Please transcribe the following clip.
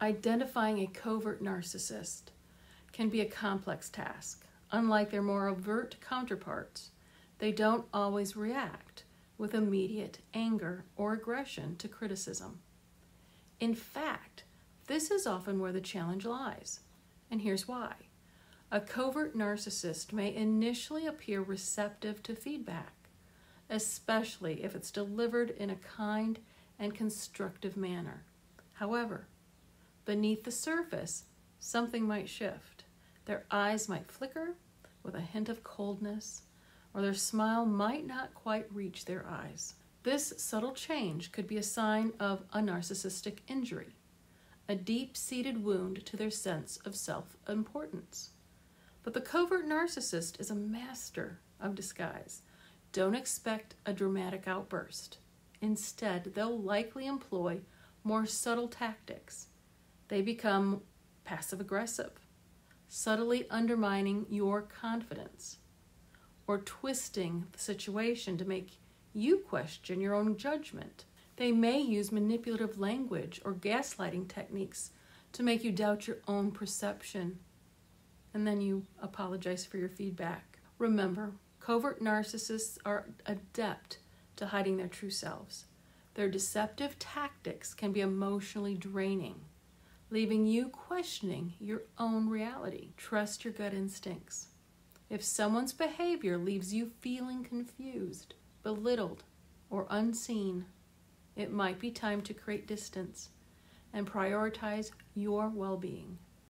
Identifying a covert narcissist can be a complex task. Unlike their more overt counterparts, they don't always react with immediate anger or aggression to criticism. In fact, this is often where the challenge lies, and here's why. A covert narcissist may initially appear receptive to feedback, especially if it's delivered in a kind and constructive manner. However, beneath the surface, something might shift. Their eyes might flicker with a hint of coldness, or their smile might not quite reach their eyes. This subtle change could be a sign of a narcissistic injury, a deep seated wound to their sense of self importance. But the covert narcissist is a master of disguise. Don't expect a dramatic outburst. Instead, they'll likely employ more subtle tactics. They become passive aggressive, subtly undermining your confidence, or twisting the situation to make you question your own judgment. They may use manipulative language or gaslighting techniques to make you doubt your own perception, and then you apologize for your feedback. Remember, covert narcissists are adept to hiding their true selves. Their deceptive tactics can be emotionally draining, leaving you questioning your own reality. Trust your gut instincts. If someone's behavior leaves you feeling confused, belittled, or unseen, it might be time to create distance and prioritize your well being.